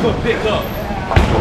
could pick up.